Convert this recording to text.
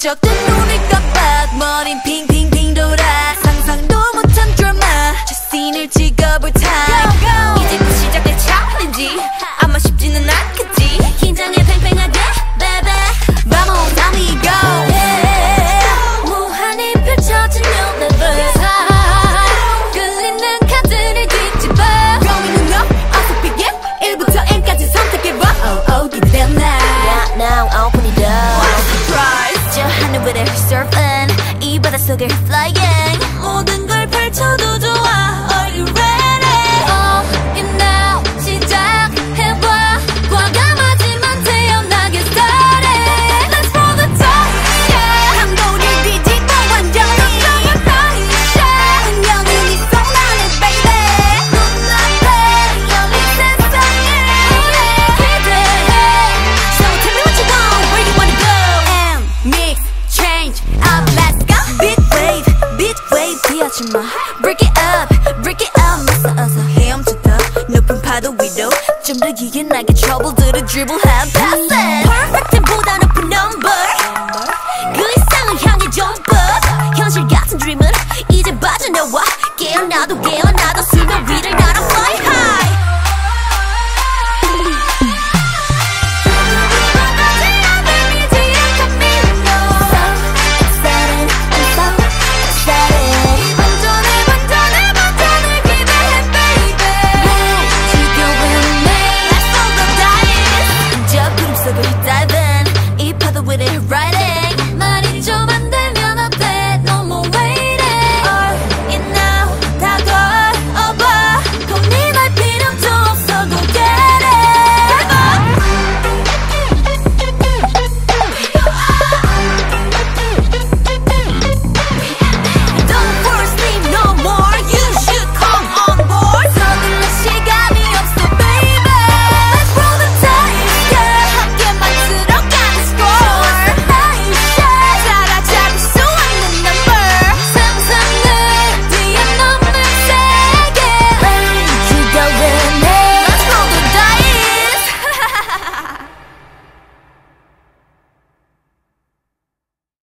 번쩍뜬 눈이 깜빡 머린 핑핑핑 돌아 상상도 못한 드라마 최신을 찍어볼 타임 속을 flying. 모든 걸 펼쳐도 좋아. Break it up, break it up. 어서어서 헤엄쳤다 높은 파도 위로 좀더 기게 나게 troubles들을 dribble have passes. Perfect 높은 number. 그 이상을 향해 jump up 현실 같은 dream은 이제 빠져나와. 깨어나도 깨어나도 수면 위를